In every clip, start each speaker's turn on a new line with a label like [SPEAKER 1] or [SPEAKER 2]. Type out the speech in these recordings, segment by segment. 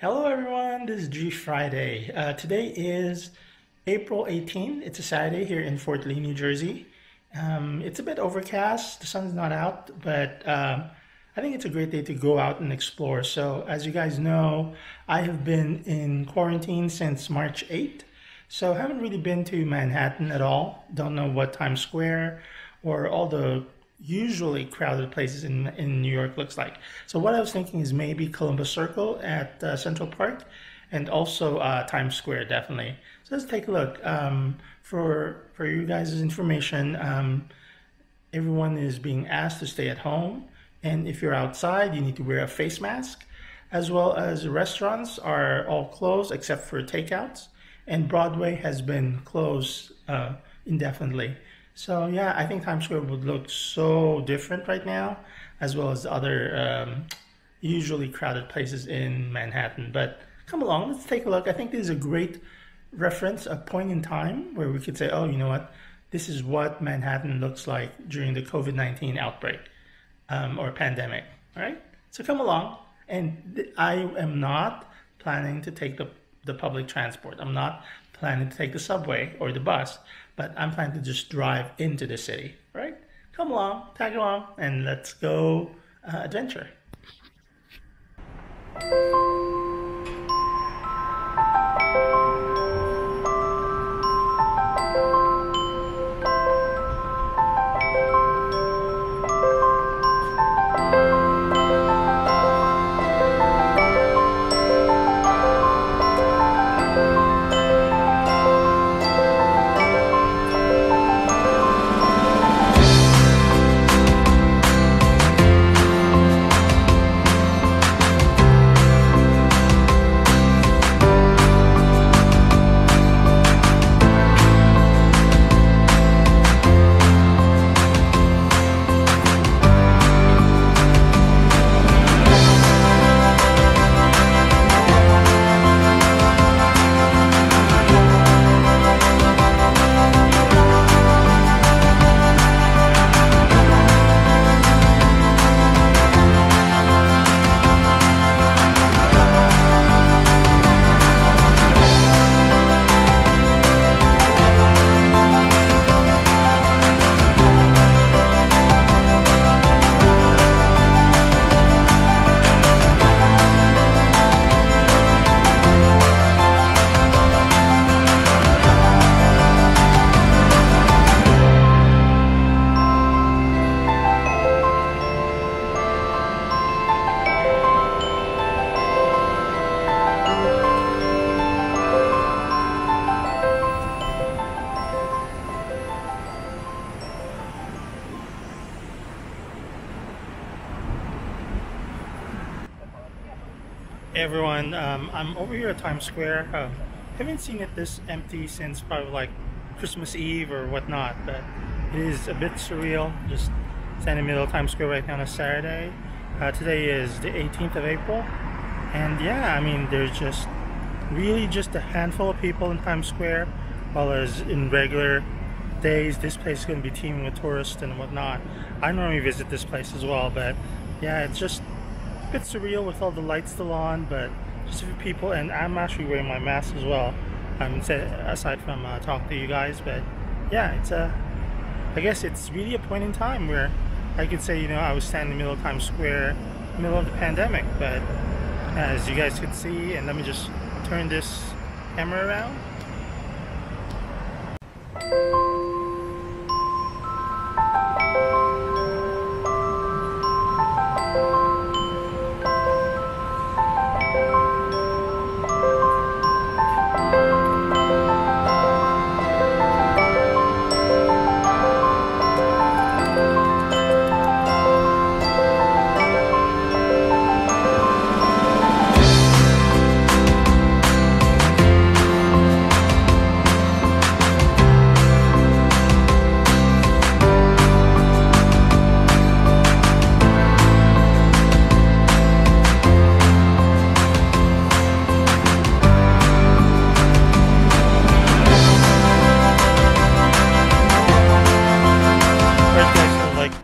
[SPEAKER 1] Hello, everyone. This is G Friday. Uh, today is April 18. It's a Saturday here in Fort Lee, New Jersey. Um, it's a bit overcast. The sun's not out, but um, I think it's a great day to go out and explore. So, as you guys know, I have been in quarantine since March 8th. So, haven't really been to Manhattan at all. Don't know what Times Square or all the usually crowded places in, in New York looks like. So what I was thinking is maybe Columbus Circle at uh, Central Park and also uh, Times Square, definitely. So let's take a look. Um, for, for you guys' information, um, everyone is being asked to stay at home. And if you're outside, you need to wear a face mask, as well as restaurants are all closed except for takeouts. And Broadway has been closed uh, indefinitely. So yeah, I think Times Square would look so different right now, as well as other um, usually crowded places in Manhattan. But come along, let's take a look. I think this is a great reference, a point in time where we could say, oh, you know what, this is what Manhattan looks like during the COVID-19 outbreak um, or pandemic, all right? So come along. And I am not planning to take the, the public transport. I'm not planning to take the subway or the bus but I'm planning to just drive into the city, right? Come along, tag along, and let's go uh, adventure. Everyone. Um, I'm over here at Times Square. Uh, haven't seen it this empty since probably like Christmas Eve or whatnot, but it is a bit surreal. Just standing in the middle of Times Square right now on a Saturday. Uh, today is the 18th of April, and yeah, I mean, there's just really just a handful of people in Times Square, while as in regular days, this place is going to be teeming with tourists and whatnot. I normally visit this place as well, but yeah, it's just bit surreal with all the lights still on, but just a few people, and I'm actually wearing my mask as well. Um, aside from uh, talking to you guys, but yeah, it's a. I guess it's really a point in time where I could say, you know, I was standing in the middle of Times Square, middle of the pandemic, but as you guys could see, and let me just turn this camera around.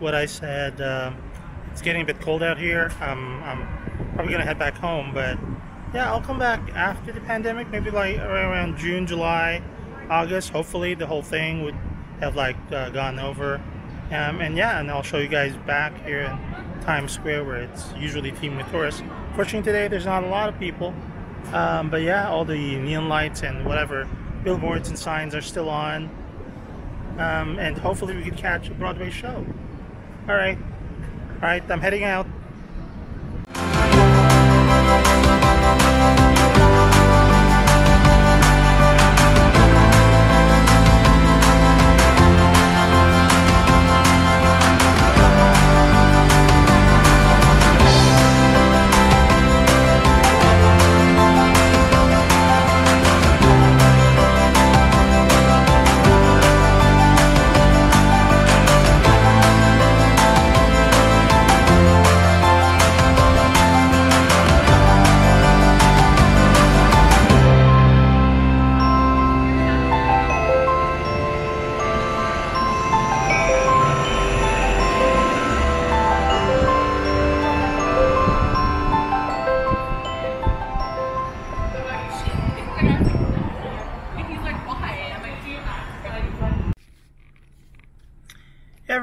[SPEAKER 1] What I said. Um, it's getting a bit cold out here. I'm probably to head back home, but yeah, I'll come back after the pandemic, maybe like around June, July, August. Hopefully, the whole thing would have like uh, gone over. Um, and yeah, and I'll show you guys back here in Times Square where it's usually teeming with tourists. Fortunately, today there's not a lot of people. Um, but yeah, all the neon lights and whatever billboards and signs are still on. Um, and hopefully we could catch a Broadway show. All right. All right, I'm heading out.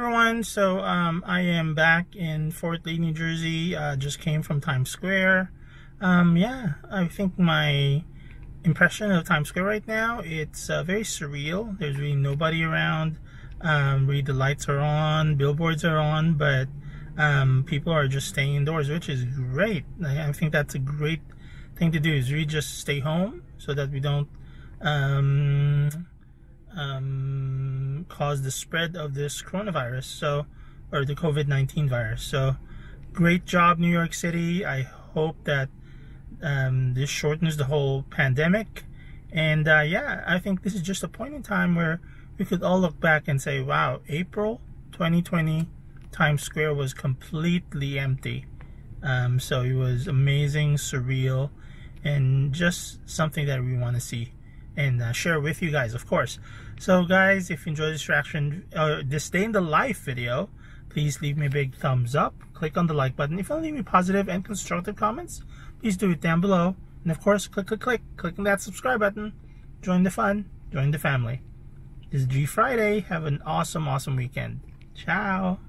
[SPEAKER 1] Everyone, so um, I am back in Fort Lee, New Jersey. Uh, just came from Times Square. Um, yeah, I think my impression of Times Square right now, it's uh, very surreal. There's really nobody around. Um, really the lights are on, billboards are on, but um, people are just staying indoors, which is great. I, I think that's a great thing to do is really just stay home so that we don't um, um, cause the spread of this coronavirus, so or the COVID-19 virus. So, great job, New York City. I hope that um, this shortens the whole pandemic. And uh, yeah, I think this is just a point in time where we could all look back and say, wow, April 2020, Times Square was completely empty. Um, so it was amazing, surreal, and just something that we want to see and uh, share with you guys, of course. So, guys, if you enjoyed this reaction, uh, this day in the life video, please leave me a big thumbs up. Click on the like button. If you want to leave me positive and constructive comments, please do it down below. And of course, click, click, click, click on that subscribe button. Join the fun. Join the family. This is G Friday. Have an awesome, awesome weekend. Ciao.